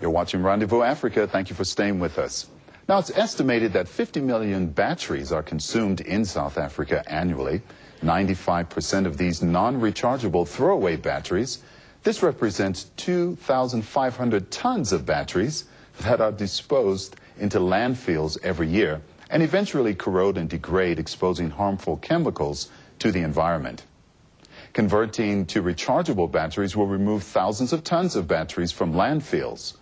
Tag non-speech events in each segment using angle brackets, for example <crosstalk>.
You're watching Rendezvous Africa. Thank you for staying with us. Now, it's estimated that 50 million batteries are consumed in South Africa annually. 95% of these non-rechargeable throwaway batteries. This represents 2,500 tons of batteries that are disposed into landfills every year and eventually corrode and degrade, exposing harmful chemicals to the environment. Converting to rechargeable batteries will remove thousands of tons of batteries from landfills.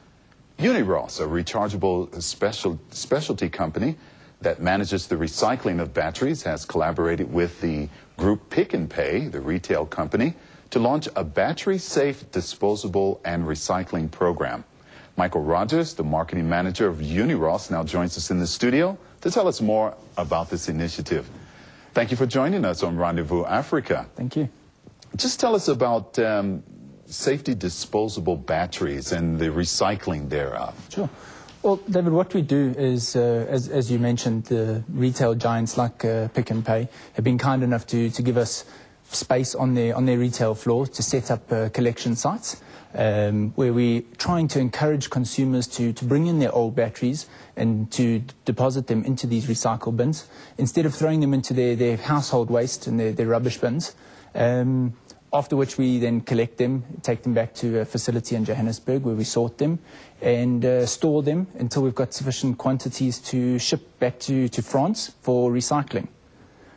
Uniross, a rechargeable special, specialty company that manages the recycling of batteries, has collaborated with the group Pick n Pay, the retail company, to launch a battery-safe disposable and recycling program. Michael Rogers, the marketing manager of Uniross, now joins us in the studio to tell us more about this initiative. Thank you for joining us on Rendezvous Africa. Thank you. Just tell us about um, safety disposable batteries and the recycling thereof. Sure. Well, David, what we do is, uh, as, as you mentioned, the retail giants like uh, Pick n Pay have been kind enough to, to give us space on their, on their retail floor to set up uh, collection sites um, where we're trying to encourage consumers to, to bring in their old batteries and to deposit them into these recycle bins instead of throwing them into their, their household waste and their, their rubbish bins. Um, after which we then collect them, take them back to a facility in Johannesburg where we sort them and uh, store them until we've got sufficient quantities to ship back to, to France for recycling.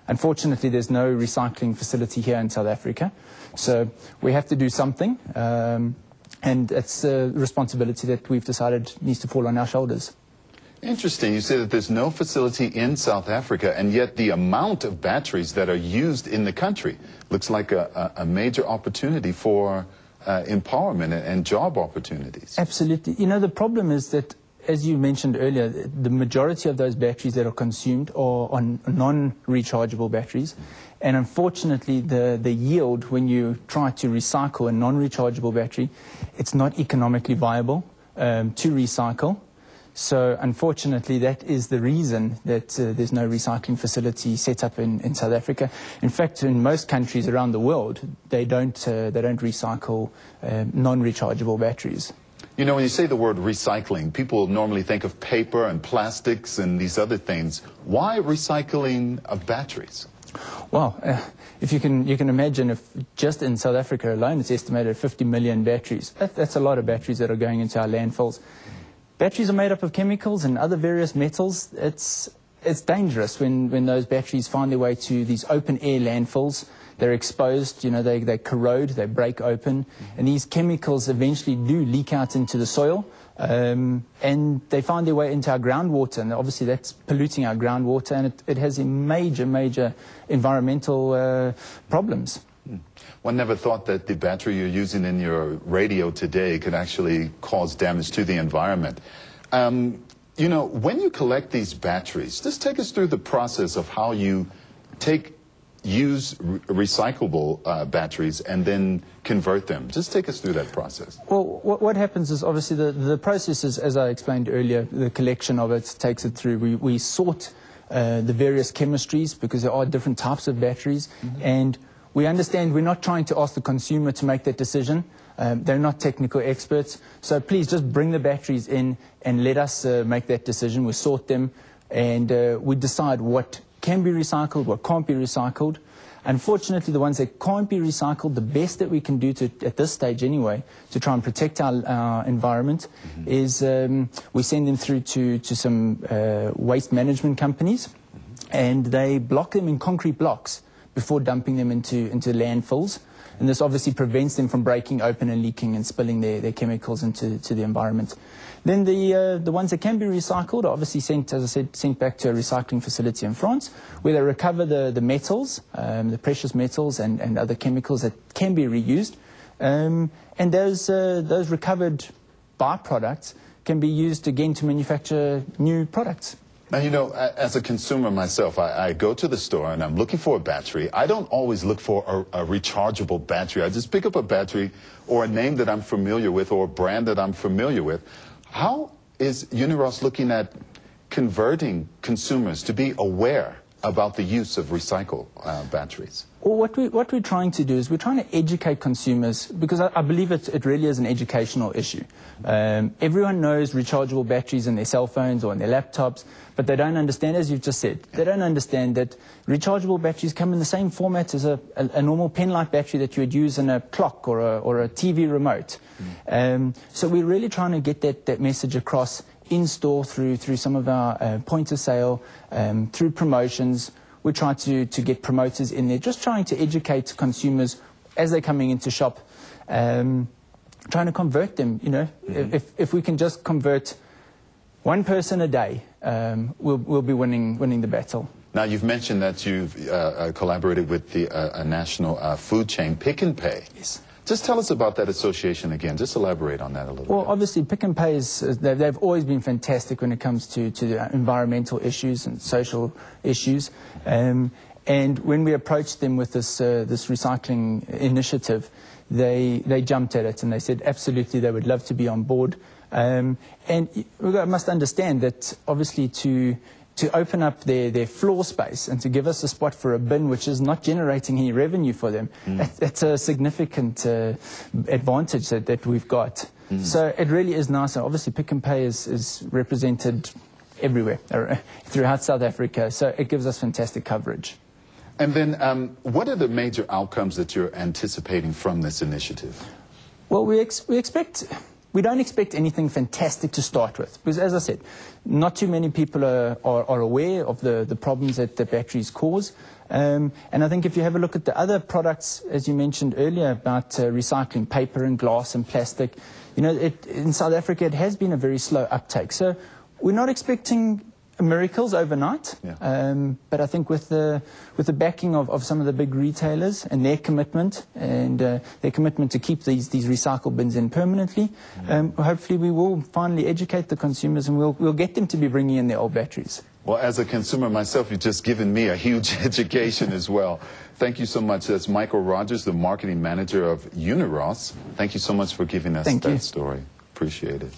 Unfortunately, there's no recycling facility here in South Africa, so we have to do something, um, and it's a responsibility that we've decided needs to fall on our shoulders. Interesting. You say that there's no facility in South Africa, and yet the amount of batteries that are used in the country looks like a, a, a major opportunity for uh, empowerment and job opportunities. Absolutely. You know, the problem is that, as you mentioned earlier, the majority of those batteries that are consumed are on non-rechargeable batteries. And unfortunately, the, the yield when you try to recycle a non-rechargeable battery, it's not economically viable um, to recycle. So unfortunately, that is the reason that uh, there's no recycling facility set up in, in South Africa. In fact, in most countries around the world, they don't, uh, they don't recycle uh, non-rechargeable batteries. You know, when you say the word recycling, people normally think of paper and plastics and these other things. Why recycling of batteries? Well, uh, if you can, you can imagine if just in South Africa alone, it's estimated 50 million batteries. That, that's a lot of batteries that are going into our landfills. Batteries are made up of chemicals and other various metals. It's, it's dangerous when, when those batteries find their way to these open air landfills. They're exposed, you know, they, they corrode, they break open, and these chemicals eventually do leak out into the soil. Um, and they find their way into our groundwater, and obviously that's polluting our groundwater, and it, it has major, major environmental uh, problems. One never thought that the battery you're using in your radio today could actually cause damage to the environment. Um, you know, when you collect these batteries, just take us through the process of how you take use re recyclable uh, batteries and then convert them. Just take us through that process. Well, what, what happens is obviously the, the process is, as I explained earlier, the collection of it takes it through. We, we sort uh, the various chemistries because there are different types of batteries mm -hmm. and we understand we're not trying to ask the consumer to make that decision. Um, they're not technical experts. So please just bring the batteries in and let us uh, make that decision. We sort them and uh, we decide what can be recycled, what can't be recycled. Unfortunately, the ones that can't be recycled, the best that we can do to, at this stage anyway, to try and protect our, our environment, mm -hmm. is um, we send them through to, to some uh, waste management companies, mm -hmm. and they block them in concrete blocks before dumping them into, into landfills. And this obviously prevents them from breaking open and leaking and spilling their, their chemicals into to the environment. Then the, uh, the ones that can be recycled are obviously sent, as I said, sent back to a recycling facility in France, where they recover the, the metals, um, the precious metals and, and other chemicals that can be reused. Um, and those, uh, those recovered byproducts can be used again to manufacture new products. Now, you know, as a consumer myself, I, I, go to the store and I'm looking for a battery. I don't always look for a, a, rechargeable battery. I just pick up a battery or a name that I'm familiar with or a brand that I'm familiar with. How is Uniross looking at converting consumers to be aware about the use of recycled uh, batteries? Well, what, we, what we're trying to do is we're trying to educate consumers because I, I believe it, it really is an educational issue. Um, everyone knows rechargeable batteries in their cell phones or in their laptops, but they don't understand, as you've just said, they don't understand that rechargeable batteries come in the same format as a, a, a normal pen-like battery that you would use in a clock or a, or a TV remote. Mm. Um, so we're really trying to get that, that message across in store through, through some of our uh, point of sale, um, through promotions. We try to, to get promoters in there, just trying to educate consumers as they're coming into shop, um, trying to convert them. You know, mm -hmm. if, if we can just convert one person a day, um, we'll, we'll be winning, winning the battle. Now, you've mentioned that you've uh, uh, collaborated with the uh, national uh, food chain, Pick n Pay. Yes. Just tell us about that association again. Just elaborate on that a little well, bit. Well, obviously, Pick n Pay is, they've always been fantastic when it comes to, to environmental issues and social issues. Um, and when we approached them with this, uh, this recycling initiative, they, they jumped at it and they said absolutely they would love to be on board. Um, and we must understand that obviously to to open up their, their floor space and to give us a spot for a bin which is not generating any revenue for them, mm. that, that's a significant uh, advantage that, that we've got. Mm. So it really is nice. Obviously, Pick n Pay is, is represented everywhere uh, throughout South Africa, so it gives us fantastic coverage. And then, um, what are the major outcomes that you're anticipating from this initiative? Well, we, ex we expect we don't expect anything fantastic to start with, because as I said, not too many people are, are, are aware of the, the problems that the batteries cause. Um, and I think if you have a look at the other products, as you mentioned earlier, about uh, recycling paper and glass and plastic, you know, it, in South Africa it has been a very slow uptake. So we're not expecting miracles overnight. Yeah. Um, but I think with the, with the backing of, of some of the big retailers and their commitment and uh, their commitment to keep these, these recycle bins in permanently, mm. um, hopefully we will finally educate the consumers and we'll, we'll get them to be bringing in their old batteries. Well, as a consumer myself, you've just given me a huge <laughs> education as well. Thank you so much. That's Michael Rogers, the marketing manager of Uniross. Thank you so much for giving us Thank that you. story. Appreciate it.